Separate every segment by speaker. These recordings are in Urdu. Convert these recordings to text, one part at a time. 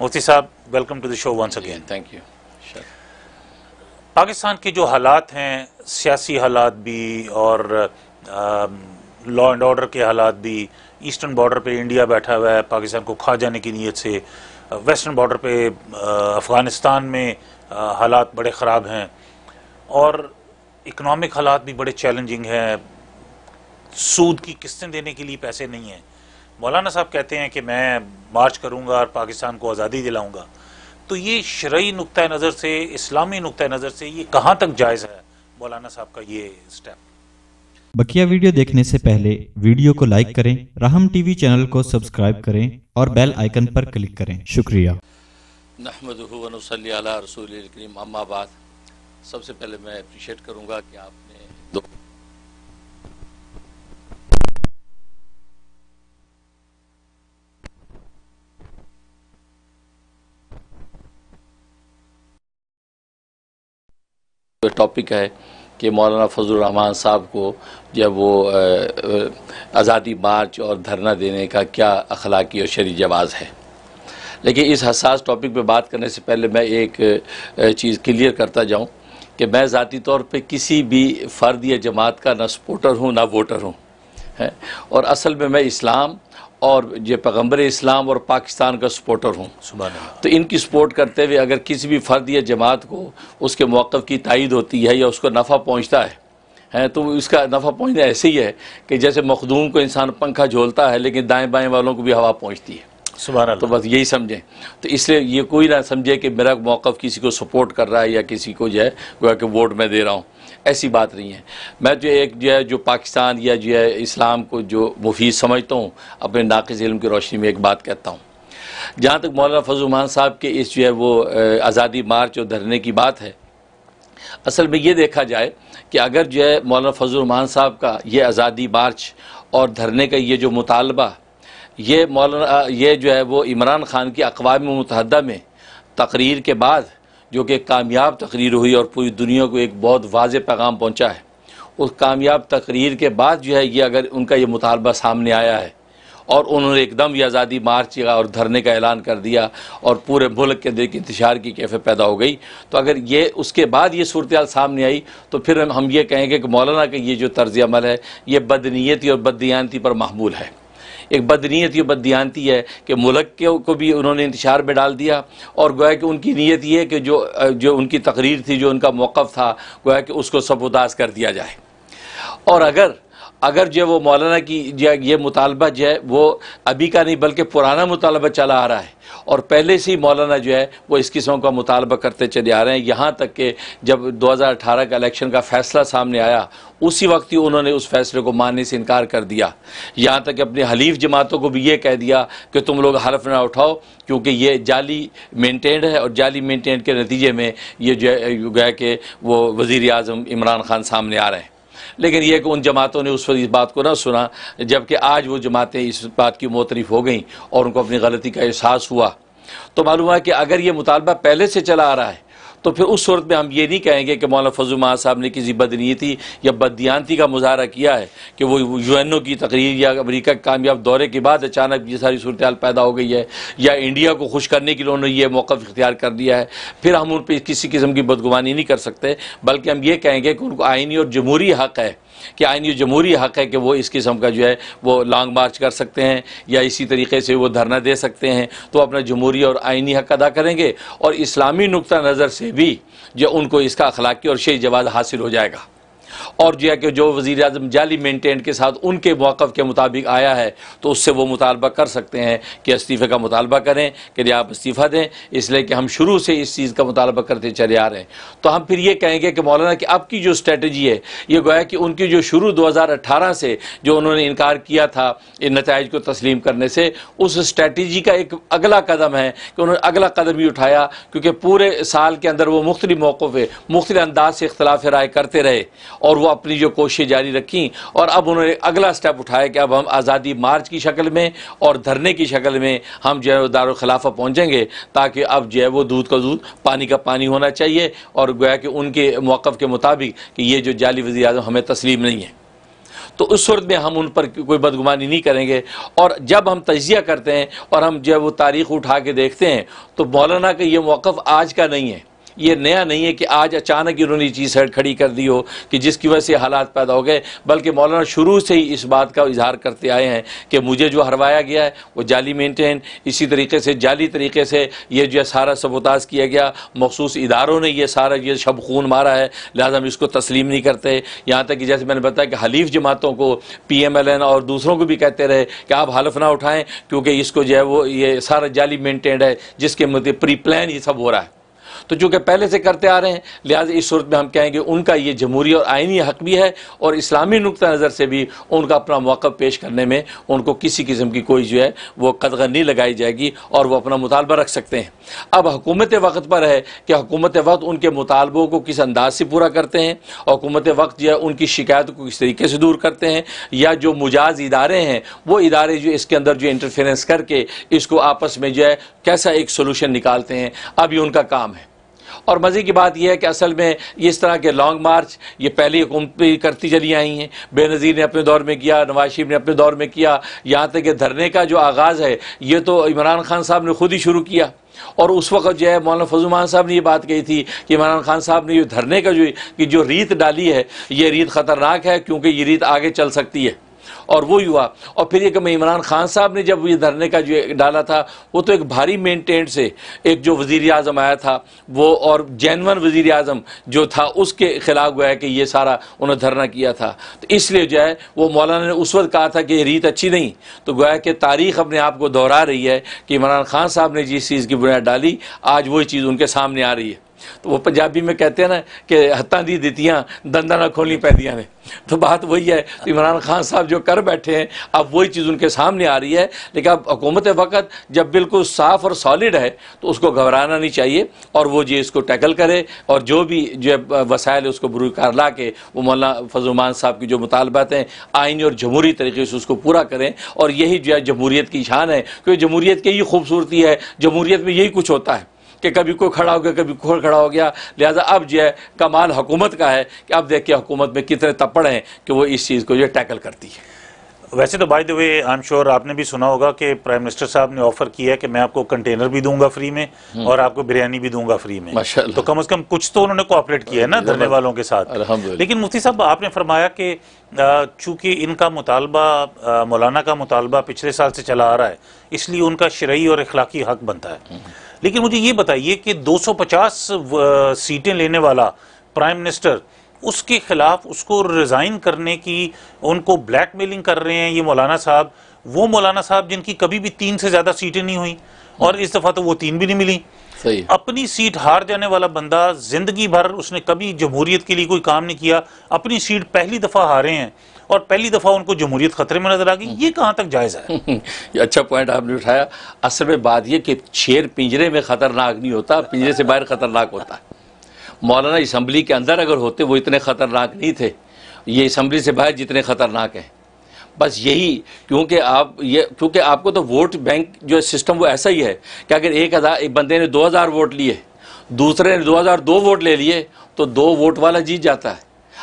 Speaker 1: مفتی صاحب welcome to the show once again
Speaker 2: thank you
Speaker 1: Pakistan کے جو حالات ہیں سیاسی حالات بھی اور لا اینڈ آرڈر کے حالات بھی ایسٹرن بارڈر پہ انڈیا بیٹھا ہوا ہے پاکستان کو کھا جانے کی نیت سے ویسٹرن بارڈر پہ افغانستان میں حالات بڑے خراب ہیں اور اکنامک حالات بھی بڑے چیلنجنگ ہیں۔ سود کی قسطیں دینے کے لیے پیسے نہیں ہیں۔ مولانا صاحب کہتے ہیں کہ میں مارچ کروں گا اور پاکستان کو آزادی دلاؤں گا۔ تو یہ شرعی نقطۂ نظر سے اسلامی نقطۂ نظر سے یہ کہاں تک جائز ہے؟ مولانا صاحب کا یہ سٹیپ
Speaker 3: بکیا ویڈیو دیکھنے سے پہلے ویڈیو کو لائک کریں رحم ٹی وی چینل کو سبسکرائب کریں اور بیل آئیکن پر کلک کریں۔ شکریہ۔
Speaker 2: نحمدہ و نصلی علی رسول الکریم۔ اما بعد سب سے پہلے میں اپریشیٹ کروں گا کہ آپ نے دو ٹاپک ہے کہ مولانا فضل الرحمان صاحب کو جب وہ آزادی مارچ اور دھرنا دینے کا کیا اخلاقی اور شرعی جواز ہے۔ لیکن اس حساس ٹاپک پہ بات کرنے سے پہلے میں ایک چیز کلیئر کرتا جاؤں کہ میں ذاتی طور پہ کسی بھی فرد یا جماعت کا نہ سپورٹر ہوں، نہ ووٹر ہوں اور اصل میں میں اسلام اور یہ پیغمبر اسلام اور پاکستان کا سپورٹر ہوں۔ تو ان کی سپورٹ کرتے ہوئے اگر کسی بھی فرد یا جماعت کو اس کے موقف کی تائید ہوتی ہے یا اس کو نفع پہنچتا ہے تو اس کا نفع پہنچنا ایسے ہی ہے کہ جیسے مخدوم کو انسان پنکھا جھولتا ہے لیکن دائیں بائیں والوں کو بھی ہوا پہنچتی ہے۔ تو بس یہی سمجھیں۔ تو اس لیے یہ کوئی نہ سمجھے کہ میرا موقف کسی کو سپورٹ کر رہا ہے یا کسی کو جو ہے گویا کہ ووٹ میں دے رہا ہوں۔ ایسی بات نہیں ہے۔ میں جو ایک جو ہے جو پاکستان یا جو ہے اسلام کو جو مفید سمجھتا ہوں، اپنے ناقص علم کی روشنی میں ایک بات کہتا ہوں۔ جہاں تک مولانا فضل الرحمان صاحب کے اس جو ہے وہ آزادی مارچ اور دھرنے کی بات ہے، اصل میں یہ دیکھا جائے کہ اگر جو ہے مولانا فضل الرحمان صاحب کا یہ آزادی مارچ اور دھرنے کا یہ جو مطالبہ، یہ مولانا یہ جو ہے وہ عمران خان کی اقوام متحدہ میں تقریر کے بعد جو کہ کامیاب تقریر ہوئی اور پوری دنیا کو ایک بہت واضح پیغام پہنچا ہے۔ اس کامیاب تقریر کے بعد جو ہے یہ اگر ان کا یہ مطالبہ سامنے آیا ہے اور انہوں نے ایک دم یہ آزادی مارچ اور دھرنے کا اعلان کر دیا اور پورے ملک کے اندر انتشار کی کیفے پیدا ہو گئی، تو اگر یہ اس کے بعد یہ صورتحال سامنے آئی تو پھر ہم یہ کہیں گے کہ مولانا کا یہ جو طرز عمل ہے، یہ بدنیتی اور بددیانتی پر محمول ہے۔ ایک بدنیت یہ بددیانتی ہے کہ ملک کے کو بھی انہوں نے انتشار میں ڈال دیا اور گویا کہ ان کی نیت یہ ہے کہ جو جو ان کی تقریر تھی، جو ان کا موقف تھا، گویا کہ اس کو سب اداس کر دیا جائے۔ اور اگر اگر جو وہ مولانا کی جی ہاں، یہ مطالبہ جو ہے، وہ ابھی کا نہیں، بلکہ پرانا مطالبہ چلا آ رہا ہے۔ اور پہلے سے ہی مولانا جو ہے، وہ اس قسم کا مطالبہ کرتے چلے آ رہے ہیں۔ یہاں تک کہ جب دو ہزار اٹھارہ کا الیکشن کا فیصلہ سامنے آیا، اسی وقت ہی انہوں نے اس فیصلے کو ماننے سے انکار کر دیا۔ یہاں تک کہ اپنے حلیف جماعتوں کو بھی یہ کہہ دیا کہ تم لوگ حرف نہ اٹھاؤ، کیونکہ یہ جعلی مینٹینڈ ہے۔ اور جعلی مینٹینڈ کے نتیجے میں یہ جو ہے کہ وہ وزیر اعظم عمران خان سامنے آ رہے ہیں۔ لیکن یہ کہ ان جماعتوں نے اس وقت اس بات کو نہ سنا، جبکہ آج وہ جماعتیں اس بات کی موترف ہو گئیں اور ان کو اپنی غلطی کا احساس ہوا۔ تو معلوم ہے کہ اگر یہ مطالبہ پہلے سے چلا آ رہا ہے تو پھر اس صورت میں ہم یہ نہیں کہیں گے کہ مولانا فضل ماں صاحب نے کسی بدنیتی یا بددیانتی کا مظاہرہ کیا ہے کہ وہ یو این او کی تقریر یا امریکہ کے کامیاب دورے کے بعد اچانک یہ ساری صورتحال پیدا ہو گئی ہے یا انڈیا کو خوش کرنے کے لیے انہوں نے یہ موقف اختیار کر دیا ہے، پھر ہم ان پہ کسی قسم کی بدگمانی نہیں کر سکتے، بلکہ ہم یہ کہیں گے کہ ان کو آئینی اور جمہوری حق ہے کہ آئینی جمہوری حق ہے کہ وہ اس قسم کا جو ہے وہ لانگ مارچ کر سکتے ہیں یا اسی طریقے سے وہ دھرنا دے سکتے ہیں تو اپنا جمہوری اور آئینی حق ادا کریں گے اور اسلامی نقطہ نظر سے بھی جو ان کو اس کا اخلاقی اور شی جواز حاصل ہو جائے گا۔ اور جو ہے کہ جو وزیر اعظم جعلی مینٹین کے ساتھ ان کے موقف کے مطابق آیا ہے، تو اس سے وہ مطالبہ کر سکتے ہیں کہ استعفے کا مطالبہ کریں، کہ جی آپ استعفیٰ دیں۔ اس لیے کہ ہم شروع سے اس چیز کا مطالبہ کرتے چلے آ رہے ہیں۔ تو ہم پھر یہ کہیں گے کہ مولانا کہ اب کی جو اسٹریٹجی ہے، یہ گویا کہ ان کی جو شروع دو ہزار اٹھارہ سے جو انہوں نے انکار کیا تھا ان نتائج کو تسلیم کرنے سے، اس اسٹریٹجی کا ایک اگلا قدم ہے کہ انہوں نے اگلا قدم ہی اٹھایا، کیونکہ پورے سال کے اندر وہ مختلف موقف ہے مختلف انداز سے اختلاف رائے کرتے رہے۔ اور وہ اپنی جو کوششیں جاری رکھیں اور اب انہوں نے اگلا سٹیپ اٹھایا کہ اب ہم آزادی مارچ کی شکل میں اور دھرنے کی شکل میں ہم جو ہے دارالخلافہ پہنچیں گے تاکہ اب جو ہے وہ دودھ کا دودھ پانی کا پانی ہونا چاہیے اور گویا کہ ان کے موقف کے مطابق کہ یہ جو جعلی وزیر اعظم ہمیں تسلیم نہیں ہے تو اس صورت میں ہم ان پر کوئی بدگمانی نہیں کریں گے اور جب ہم تجزیہ کرتے ہیں اور ہم جب وہ تاریخ اٹھا کے دیکھتے ہیں تو مولانا کا یہ موقف آج کا نہیں ہے۔ یہ نیا نہیں ہے کہ آج اچانک انہوں نے یہ چیز کھڑی کر دی ہو کہ جس کی وجہ سے حالات پیدا ہو گئے، بلکہ مولانا شروع سے ہی اس بات کا اظہار کرتے آئے ہیں کہ مجھے جو ہروایا گیا ہے، وہ جعلی مینٹین، اسی طریقے سے جعلی طریقے سے یہ جو ہے سارا سبوتاز کیا گیا۔ مخصوص اداروں نے یہ سارا یہ شب خون مارا ہے، لہٰذا ہم اس کو تسلیم نہیں کرتے۔ یہاں تک کہ جیسے میں نے بتایا کہ حلیف جماعتوں کو پی ایم ایل این اور دوسروں کو بھی کہتے رہے کہ آپ حلف نہ اٹھائیں، کیونکہ اس کو جو ہے وہ یہ سارا جعلی مینٹینڈ ہے، جس کے مطلب پری پلان یہ سب ہو رہا ہے۔ تو چونکہ پہلے سے کرتے آ رہے ہیں، لہٰذا اس صورت میں ہم کہیں گے ان کا یہ جمہوری اور آئینی حق بھی ہے اور اسلامی نقطہ نظر سے بھی ان کا اپنا موقع پیش کرنے میں ان کو کسی قسم کی کوئی جو ہے وہ قدغن نہیں لگائی جائے گی اور وہ اپنا مطالبہ رکھ سکتے ہیں۔ اب حکومت وقت پر ہے کہ حکومت وقت ان کے مطالبوں کو کس انداز سے پورا کرتے ہیں، حکومت وقت جو ہے ان کی شکایت کو کس طریقے سے دور کرتے ہیں یا جو مجاز ادارے ہیں، وہ ادارے جو اس کے اندر جو انٹرفیرنس کر کے اس کو آپس میں جو ہے کیسا ایک سولوشن نکالتے ہیں اب یہ ان کا کام ہے۔ اور مزے کی بات یہ ہے کہ اصل میں اس طرح کے لانگ مارچ یہ پہلی حکومتیں کرتی چلی آئی ہیں۔ بے نظیر نے اپنے دور میں کیا، نواز شریف نے اپنے دور میں کیا۔ یہاں تک کہ دھرنے کا جو آغاز ہے، یہ تو عمران خان صاحب نے خود ہی شروع کیا۔ اور اس وقت جو ہے مولانا فضومان صاحب نے یہ بات کہی تھی کہ عمران خان صاحب نے یہ دھرنے کا جو کہ جو ریت ڈالی ہے، یہ ریت خطرناک ہے کیونکہ یہ ریت آگے چل سکتی ہے۔ اور وہی ہوا۔ اور پھر یہ کہ میں عمران خان صاحب نے جب یہ دھرنے کا جو ڈالا تھا، وہ تو ایک بھاری مینٹینڈ سے ایک جو وزیر اعظم آیا تھا، وہ اور جینون وزیر اعظم جو تھا، اس کے خلاف گویا کہ یہ سارا انہوں نے دھرنا کیا تھا۔ تو اس لیے جو ہے، وہ مولانا نے اس وقت کہا تھا کہ یہ ریت اچھی نہیں۔ تو گویا کہ تاریخ اپنے آپ کو دہرا رہی ہے کہ عمران خان صاحب نے جس چیز کی بنیاد ڈالی، آج وہی چیز ان کے سامنے آ رہی ہے۔ تو وہ پنجابی میں کہتے ہیں نا کہ ہتھاں دی دیتیاں دنداں نہ کھولنی پیدیاں نے۔ تو بات وہی ہے، تو عمران خان صاحب جو کر بیٹھے ہیں، اب وہی چیز ان کے سامنے آ رہی ہے۔ لیکن اب حکومت وقت جب بالکل صاف اور سالڈ ہے، تو اس کو گھبرانا نہیں چاہیے اور وہ جو اس کو ٹیکل کرے اور جو بھی جو ہے وسائل اس کو بروئی کار لا کے وہ مولانا فضلمان صاحب کی جو مطالبات ہیں، آئینی اور جمہوری طریقے سے اس کو پورا کریں۔ اور یہی جو ہے جمہوریت کی شان ہے، کیونکہ جمہوریت کی یہی خوبصورتی ہے، جمہوریت میں یہی کچھ ہوتا ہے۔ کہ کبھی کوئی کھڑا ہو گیا، کبھی کوئی کھڑا ہو گیا۔ لہٰذا اب جو ہے، کمال حکومت کا ہے کہ اب دیکھیں حکومت میں کتنے تپڑ ہیں کہ وہ اس چیز کو جو ٹیکل کرتی ہے۔
Speaker 1: ویسے تو by the way I'm sure آپ نے بھی سنا ہوگا کہ پرائم منسٹر صاحب نے آفر کیا ہے کہ میں آپ کو کنٹینر بھی دوں گا فری میں اور آپ کو بریانی بھی دوں گا فری میں. تو کم از کم کچھ تو انہوں نے کوآپریٹ کیا ہے نا دھرنے والوں کے ساتھ. لیکن مفتی صاحب آپ نے فرمایا کہ چونکہ ان کا مطالبہ مولانا کا مطالبہ پچھلے سال سے چلا آ رہا ہے اس لیے ان کا شرعی اور اخلاقی حق بنتا ہے۔ لیکن مجھے یہ بتائیے کہ دو سو پچاس سیٹیں لینے والا پرائم منسٹر اس کے خلاف اس کو ریزائن کرنے کی ان کو بلیک میلنگ کر رہے ہیں یہ مولانا صاحب۔ وہ مولانا صاحب جن کی کبھی بھی تین سے زیادہ سیٹیں نہیں ہوئیں اور اس دفعہ تو وہ تین بھی نہیں ملی
Speaker 2: صحیح۔
Speaker 1: اپنی سیٹ ہار جانے والا بندہ زندگی بھر اس نے کبھی جمہوریت کے لیے کوئی کام نہیں کیا اپنی سیٹ پہلی دفعہ ہارے ہیں اور پہلی دفعہ ان کو جمہوریت خطرے میں نظر آ گئی۔ یہ کہاں تک جائز ہے؟
Speaker 2: یہ اچھا پوائنٹ آپ نے اٹھایا۔ اصل میں بات یہ کہ شیر پنجرے میں خطرناک نہیں ہوتا پنجرے سے باہر خطرناک ہوتا ہے۔ مولانا اسمبلی کے اندر اگر ہوتے وہ اتنے خطرناک نہیں تھے۔ یہ اسمبلی سے باہر جتنے خطرناک ہیں۔ بس یہی، کیونکہ آپ یہ، کیونکہ آپ کو تو ووٹ بینک جو سسٹم وہ ایسا ہی ہے کہ اگر ایک ہزار، ایک بندے نے دو ہزار ووٹ لیے، دوسرے نے دو ہزار دو ووٹ لے لیے، تو دو ووٹ والا جیت جاتا ہے۔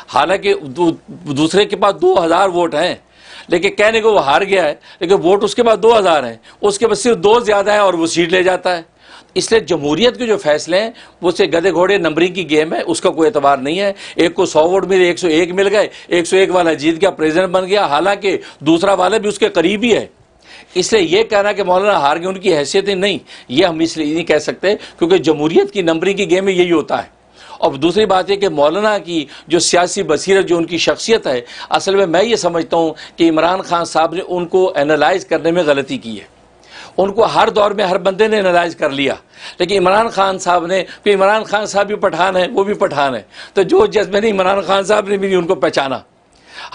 Speaker 2: حالانکہ دوسرے کے پاس دو ہزار ووٹ ہیں، لیکن کہنے کو وہ ہار گیا ہے، لیکن ووٹ اس کے پاس دو ہزار ہیں، اس کے پاس صرف دو زیادہ ہیں اور وہ سیٹ لے جاتا ہے۔ اس لیے جمہوریت کے جو فیصلے ہیں، وہ سے گدے گھوڑے نمبرنگ کی گیم ہے، اس کا کوئی اعتبار نہیں ہے۔ ایک کو سو ووٹ ملے، ایک سو ایک مل گئے، ایک سو ایک والا جیت گیا، پریزیڈنٹ بن گیا، حالانکہ دوسرا والا بھی اس کے قریب ہی ہے۔ اس لیے یہ کہنا کہ مولانا ہار گئے، ان کی حیثیت نہیں، یہ ہم اس لیے نہیں کہہ سکتے، کیونکہ جمہوریت کی نمبرنگ کی گیم میں یہی ہوتا ہے۔ اور دوسری بات یہ کہ مولانا کی جو سیاسی بصیرت، جو ان کی شخصیت ہے، اصل میں میں یہ سمجھتا ہوں کہ عمران خان صاحب نے ان کو انالائز کرنے میں غلطی کی ہے۔ ان کو ہر دور میں ہر بندے نے انالائز کر لیا۔ لیکن عمران خان صاحب نے کہ عمران خان صاحب بھی پٹھان ہے، وہ بھی پٹھان ہے۔ تو جو جذبے نے عمران خان صاحب نے بھی نہیں ان کو پہچانا۔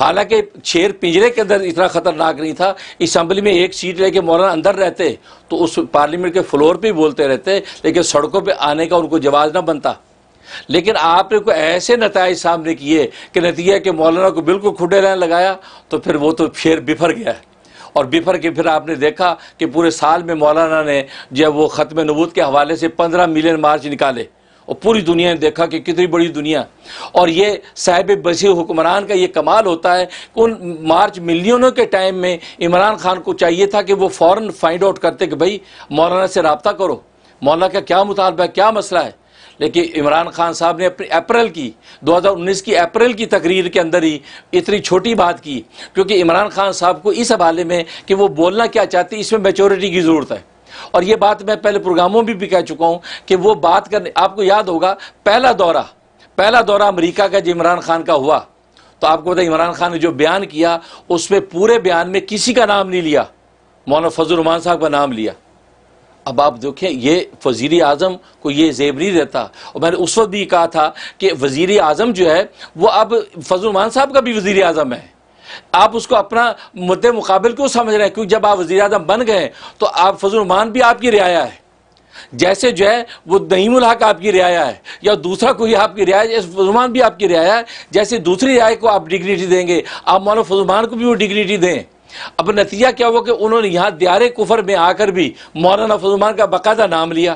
Speaker 2: حالانکہ شیر پنجرے کے اندر اتنا خطرناک نہیں تھا، اسمبلی میں ایک سیٹ لے کے مولانا اندر رہتے، تو اس پارلیمنٹ کے فلور پہ ہی بولتے رہتے، لیکن سڑکوں پہ آنے کا ان کو جواز نہ بنتا۔ لیکن آپ نے کوئی ایسے نتائج سامنے کیے کہ نتیجہ کہ مولانا کو بالکل کھڈے رہنے لگایا، تو پھر وہ تو شیر بفر گیا۔ ہے اور بفر کے پھر آپ نے دیکھا کہ پورے سال میں مولانا نے جب وہ ختم نبوت کے حوالے سے پندرہ ملین مارچ نکالے اور پوری دنیا نے دیکھا کہ کتنی بڑی دنیا اور یہ صاحب بصیر حکمران کا یہ کمال ہوتا ہے کہ ان مارچ ملینوں کے ٹائم میں عمران خان کو چاہیے تھا کہ وہ فوراً فائنڈ آؤٹ کرتے کہ بھائی مولانا سے رابطہ کرو، مولانا کا کیا مطالبہ ہے، کیا مسئلہ ہے؟ لیکن عمران خان صاحب نے اپنی اپریل کی، دو ہزار انیس کی اپریل کی تقریر کے اندر ہی اتنی چھوٹی بات کی، کیونکہ عمران خان صاحب کو اس حوالے میں کہ وہ بولنا کیا چاہتے، اس میں میچورٹی کی ضرورت ہے۔ اور یہ بات میں پہلے پروگراموں بھی بھی کہہ چکا ہوں کہ وہ بات کرنے، آپ کو یاد ہوگا، پہلا دورہ پہلا دورہ امریکہ کا جو عمران خان کا ہوا، تو آپ کو پتا عمران خان نے جو بیان کیا، اس میں پورے بیان میں کسی کا نام نہیں لیا، مولانا فضل الرحمان صاحب کا نام لیا۔ اب آپ دیکھیں، یہ وزیر اعظم کو یہ زیب نہیں دیتا اور میں نے اس وقت بھی کہا تھا کہ وزیر اعظم جو ہے، وہ اب فضل الرحمان صاحب کا بھی وزیر اعظم ہے۔ آپ اس کو اپنا مد مقابل کیوں سمجھ رہے ہیں؟ کیونکہ جب آپ وزیر اعظم بن گئے تو آپ فضل الرحمان بھی آپ کی رعایا ہے۔ جیسے جو ہے، وہ نعیم الحق آپ کی رعایا ہے، یا دوسرا کوئی آپ کی رعایا فضل الرحمان بھی آپ کی رعایا ہے، جیسے دوسری رعایا کو آپ ڈگنیٹی دیں گے۔ آپ مولانا فضل کو بھی وہ ڈگنیٹی دیں۔ اب نتیجہ کیا ہوا کہ انہوں نے یہاں دیار کفر میں آ کر بھی مولانا الرحمان کا باقاعدہ نام لیا۔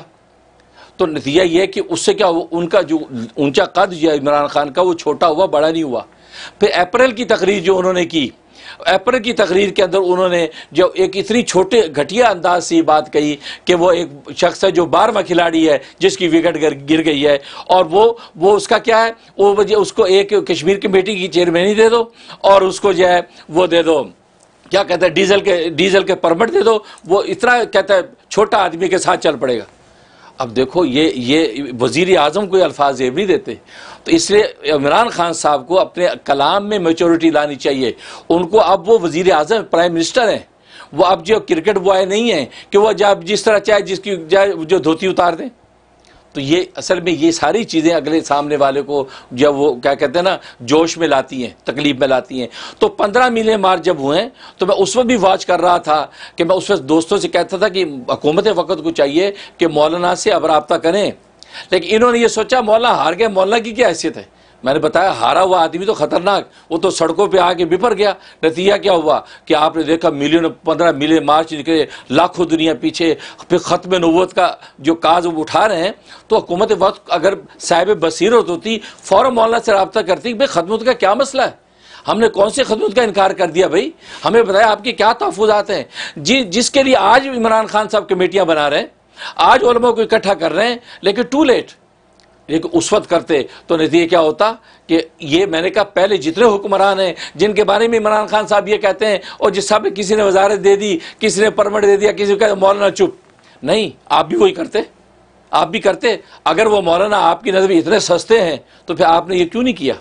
Speaker 2: تو نتیجہ یہ کہ اس سے کیا ہوا؟ ان کا جو اونچا قد جو عمران خان کا وہ چھوٹا ہوا، بڑا نہیں ہوا۔ پھر اپریل کی تقریر جو انہوں نے کی، اپریل کی تقریر کے اندر انہوں نے جو ایک اتنی چھوٹے گھٹیا انداز سے یہ بات کہی کہ وہ ایک شخص ہے جو بارہواں کھلاڑی ہے، جس کی وکٹ گر گئی ہے۔ اور وہ وہ اس کا کیا ہے؟ وہ اس کو ایک کشمیر کمیٹی کی چیئرمینی دے دو اور اس کو جو ہے وہ دے دو۔ کیا کہتا ہے ڈیزل کے ڈیزل کے پرمٹ دے دو، وہ اتنا کہتا ہے چھوٹا آدمی کے ساتھ چل پڑے گا۔ اب دیکھو، یہ یہ وزیر اعظم کو یہ الفاظ یہ نہیں دیتے۔ تو اس لیے عمران خان صاحب کو اپنے کلام میں میچورٹی لانی چاہیے۔ ان کو اب وہ وزیر اعظم پرائم منسٹر ہیں۔ وہ اب جو کرکٹ بوائے نہیں ہیں کہ وہ جب جس طرح چاہے جس کی جو دھوتی اتار دیں۔ تو یہ اصل میں یہ ساری چیزیں اگلے سامنے والے کو جب وہ کیا کہتے ہیں نا، جوش میں لاتی ہیں، تکلیف میں لاتی ہیں۔ تو پندرہ میلے مار جب ہوئے، تو میں اس وقت بھی واچ کر رہا تھا کہ میں اس وقت دوستوں سے کہتا تھا کہ حکومت وقت کو چاہیے کہ مولانا سے اب رابطہ کریں۔ لیکن انہوں نے یہ سوچا، مولانا ہار گئے، مولانا کی کیا حیثیت ہے؟ میں نے بتایا ہارا ہوا آدمی تو خطرناک، وہ تو سڑکوں پہ آ کے بپر گیا۔ نتیجہ کیا ہوا؟ کہ آپ نے دیکھا ملین، پندرہ ملین مارچ نکلے، لاکھوں دنیا پیچھے، پھر ختم نوت کا جو کاز وہ اٹھا رہے ہیں۔ تو حکومت وقت اگر صاحب بصیرت ہوتی فوراً مولانا سے رابطہ کرتی بھائی خدمت کا کیا مسئلہ ہے؟ ہم نے کون سی خدمت کا انکار کر دیا بھائی؟ ہمیں بتایا آپ کے کیا تحفظات ہیں؟ جی جس کے لیے آج عمران خان صاحب کمیٹیاں بنا رہے ہیں، آج علماء کو اکٹھا کر رہے ہیں، لیکن ٹو لیٹ لیکن اس وقت کرتے تو نتیجہ کیا ہوتا کہ یہ میں نے کہا پہلے جتنے حکمران ہیں، جن کے بارے میں عمران خان صاحب یہ کہتے ہیں، اور جس صاحب کسی نے وزارت دے دی، کسی نے پرمٹ دے دیا، کسی کو مولانا چپ۔ نہیں، آپ بھی وہی کرتے۔ آپ بھی کرتے۔ اگر وہ مولانا آپ کی نظر اتنے سستے ہیں، تو پھر آپ نے یہ کیوں نہیں کیا؟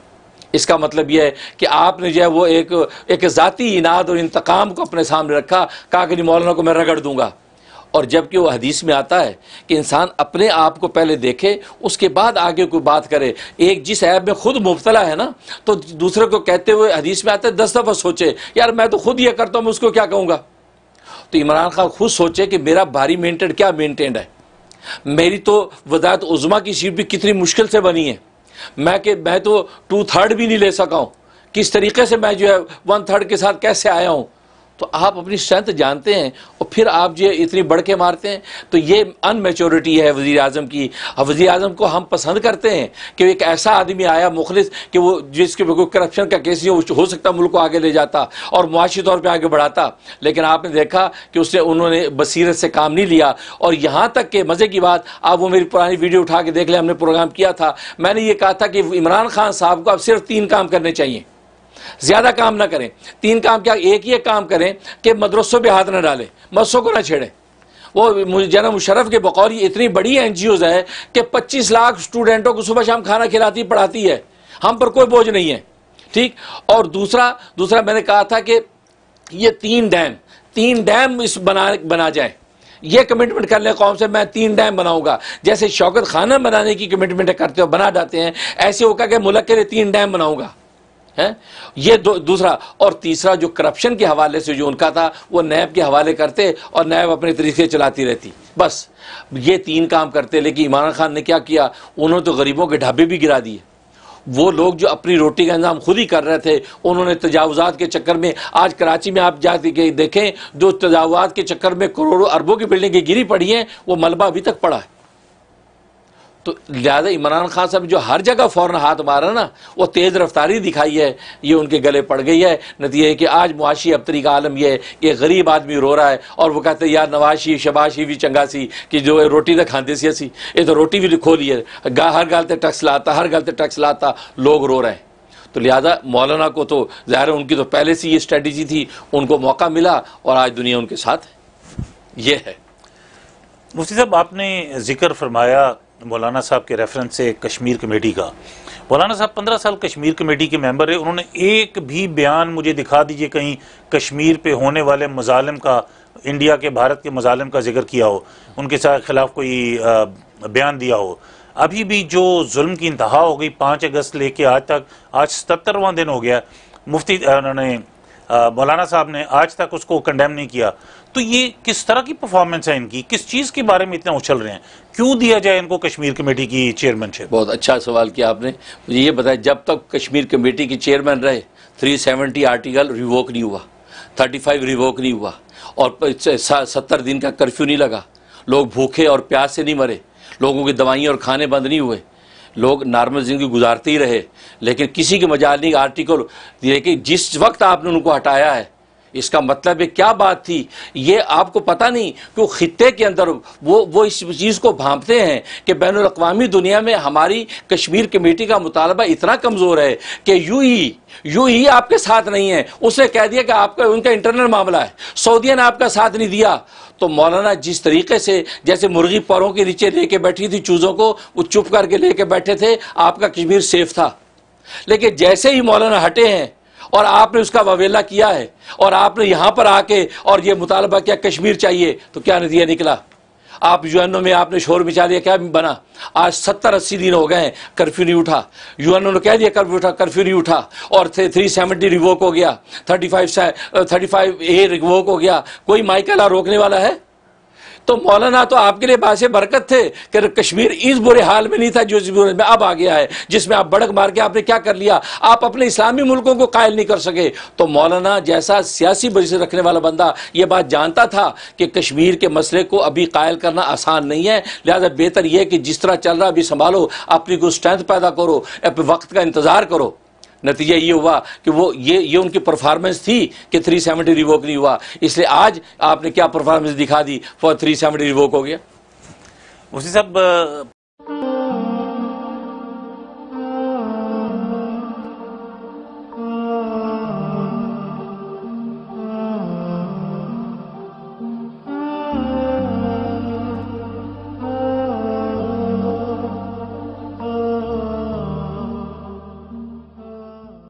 Speaker 2: اس کا مطلب یہ ہے کہ آپ نے جو ہے وہ ایک ایک ذاتی انعد اور انتقام کو اپنے سامنے رکھا، کہا کہ جی، مولانا کو میں رگڑ دوں گا۔ اور جبکہ وہ حدیث میں آتا ہے کہ انسان اپنے آپ کو پہلے دیکھے، اس کے بعد آگے کوئی بات کرے۔ ایک جس عیب میں خود مبتلا ہے نا، تو دوسرے کو کہتے ہوئے حدیث میں آتا ہے، دس دفعہ سوچے، یار میں تو خود یہ کرتا ہوں، میں اس کو کیا کہوں گا؟ تو عمران خان خود سوچے کہ میرا بھاری مینٹینڈ کیا مینٹینڈ ہے؟ میری تو وزارت عظما کی سیٹ بھی کتنی مشکل سے بنی ہے۔ میں کہ میں تو ٹو تھرڈ بھی نہیں لے سکا ہوں۔ کس طریقے سے میں جو ہے ون تھرڈ کے ساتھ کیسے آیا ہوں؟ تو آپ اپنی اسٹرینتھ جانتے ہیں اور پھر آپ جو اتنی بڑھ کے مارتے ہیں۔ تو یہ ان میچورٹی ہے وزیر اعظم کی۔ وزیر اعظم کو ہم پسند کرتے ہیں کہ ایک ایسا آدمی آیا مخلص کہ وہ جس کے کوئی کرپشن کا کیس ہو سکتا ملک کو آگے لے جاتا اور معاشی طور پہ آگے بڑھاتا۔ لیکن آپ نے دیکھا کہ اس نے، انہوں نے بصیرت سے کام نہیں لیا۔ اور یہاں تک کہ مزے کی بات، آپ وہ میری پرانی ویڈیو اٹھا کے دیکھ لیں، ہم نے پروگرام کیا تھا۔ میں نے یہ کہا تھا کہ عمران خان صاحب کو اب صرف تین کام کرنے چاہیے۔ زیادہ کام نہ کریں۔ تین کام کیا، ایک یہ کام کریں کہ مدرسوں پہ ہاتھ نہ ڈالیں، مدرسوں کو نہ چھیڑیں۔ وہ جناب مشرف کے بقور یہ اتنی بڑی این جی اوز ہے کہ پچیس لاکھ اسٹوڈنٹوں کو صبح شام کھانا کھلاتی، پڑھاتی ہے۔ ہم پر کوئی بوجھ نہیں ہے، ٹھیک؟ اور دوسرا دوسرا میں نے کہا تھا کہ یہ تین ڈیم تین ڈیم اس بنا بنا جائیں۔ یہ کمٹمنٹ کر لیں قوم سے، میں تین ڈیم بناؤں گا۔ جیسے شوکت خانہ بنانے کی کمٹمنٹ کرتے ہو، بنا جاتے ہیں، ایسے ہوگا کہ ملک کے لیے تین ڈیم بناؤں گا۔ یہ دوسرا، اور تیسرا جو کرپشن کے حوالے سے جو ان کا تھا، وہ نیب کے حوالے کرتے اور نیب اپنے طریقے چلاتی رہتی۔ بس، یہ تین کام کرتے، لیکن عمران خان نے کیا کیا؟ انہوں نے تو غریبوں کے ڈھابے بھی گرا دیے۔ وہ لوگ جو اپنی روٹی کا انضام خود ہی کر رہے تھے، انہوں نے تجاوزات کے چکر میں، آج کراچی میں آپ جاتے دیکھیں، جو تجاوزات کے چکر میں کروڑوں اربوں کی بلڈنگیں گری پڑی ہیں، وہ ملبہ ابھی تک پڑا ہے۔ تو لہذا عمران خان صاحب جو ہر جگہ فوراً ہاتھ مارا نا، وہ تیز رفتاری دکھائی ہے، یہ ان کے گلے پڑ گئی ہے۔ نتیجہ ہے کہ آج معاشی ابتری کا عالم یہ ہے کہ غریب آدمی رو رہا ہے اور وہ کہتے ہیں یار نواشی، شباشی بھی چنگا سی کہ جو روٹی نہ کھاندے سی اسی، یہ تو روٹی بھی کھو لی ہے ہر گل تے ٹیکس لاتا، ہر گل تے ٹیکس لاتا، لوگ رو رہے ہیں۔ تو لہذا مولانا کو تو ظاہر ان کی تو پہلے سے یہ اسٹریٹجی تھی، ان کو موقع ملا اور آج دنیا ان کے ساتھ ہے یہ ہے۔
Speaker 1: مفتی صاحب، آپ نے ذکر فرمایا مولانا صاحب کے ریفرنس سے کشمیر کمیٹی کا۔ مولانا صاحب پندرہ سال کشمیر کمیٹی کے ممبر ہے انہوں نے ایک بھی بیان مجھے دکھا دیجیے کہیں کشمیر پہ ہونے والے مظالم کا، انڈیا کے، بھارت کے مظالم کا ذکر کیا ہو، ان کے ساتھ خلاف کوئی بیان دیا ہو۔ ابھی بھی جو ظلم کی انتہا ہو گئی، پانچ اگست لے کے آج تک، آج سترواں دن ہو گیا، مفتی، انہوں نے مولانا صاحب نے آج تک اس کو کنڈیم نہیں کیا۔ تو یہ کس طرح کی پرفارمنس ہے ان کی؟ کس چیز کے بارے میں اتنا اچھل رہے ہیں؟ کیوں دیا جائے ان کو کشمیر کمیٹی کی چیئرمین شپ
Speaker 2: بہت اچھا سوال کیا آپ نے۔ مجھے یہ بتایا جب تک کشمیر کمیٹی کی چیئرمین رہے تھری سیونٹی آرٹیکل ریووک نہیں ہوا۔ تھرٹی فائیو ریووک نہیں ہوا۔ اور ستر دن کا کرفیو نہیں لگا۔ لوگ بھوکے اور پیاس سے نہیں مرے۔ لوگوں کی دوائیں اور کھانے بند نہیں ہوئے۔ لوگ نارمل زندگی گزارتے ہی رہے لیکن کسی کے مجال نہیں، آرٹیکل لیکن جس وقت آپ نے ان کو ہٹایا ہے اس کا مطلب ہے کیا بات تھی؟ یہ آپ کو پتہ نہیں کہ وہ خطے کے اندر وہ وہ اس چیز کو بھانپتے ہیں کہ بین الاقوامی دنیا میں ہماری کشمیر کمیٹی کا مطالبہ اتنا کمزور ہے کہ یو ہی یو ہی آپ کے ساتھ نہیں ہے۔ اس نے کہہ دیا کہ آپ کا، ان کا انٹرنل معاملہ ہے۔ سعودیہ نے آپ کا ساتھ نہیں دیا۔ تو مولانا جس طریقے سے جیسے مرغی پروں کے نیچے لے کے بیٹھی تھی چوزوں کو، وہ چپ کر کے لے کے بیٹھے تھے، آپ کا کشمیر سیف تھا۔ لیکن جیسے ہی مولانا ہٹے ہیں اور آپ نے اس کا وویلا کیا ہے اور آپ نے یہاں پر آ کے اور یہ مطالبہ کیا کشمیر چاہیے، تو کیا نتیجہ نکلا؟ آپ یو این او میں آپ نے شور مچا دیا، کیا بنا؟ آج ستر اسی دن ہو گئے ہیں، کرفیو نہیں اٹھا۔ یو این او نے کہہ دیا کرفیو اٹھا، کرفیو نہیں اٹھا۔ اور تھری سیونٹی ریووک ہو گیا، thirty five thirty five A revoke ہو گیا۔ کوئی مائکل روکنے والا ہے؟ تو مولانا تو آپ کے لیے باعث برکت تھے کہ کشمیر اس برے حال میں نہیں تھا جو اس برے میں اب آ گیا ہے جس میں آپ بڑک مار کے آپ نے کیا کر لیا؟ آپ اپنے اسلامی ملکوں کو قائل نہیں کر سکے۔ تو مولانا جیسا سیاسی بجے رکھنے والا بندہ یہ بات جانتا تھا کہ کشمیر کے مسئلے کو ابھی قائل کرنا آسان نہیں ہے۔ لہذا بہتر یہ کہ جس طرح چل رہا ابھی سنبھالو، اپنی کو اسٹرینتھ پیدا کرو، اپنے وقت کا انتظار کرو۔ نتیجہ یہ ہوا کہ وہ یہ یہ ان کی پرفارمنس تھی کہ تھری سیونٹی ریووک نہیں ہوا۔ اس لیے آج آپ نے کیا پرفارمنس دکھا دی؟ فور تھری سیونٹی ریووک ہو گیا۔
Speaker 1: اسی سب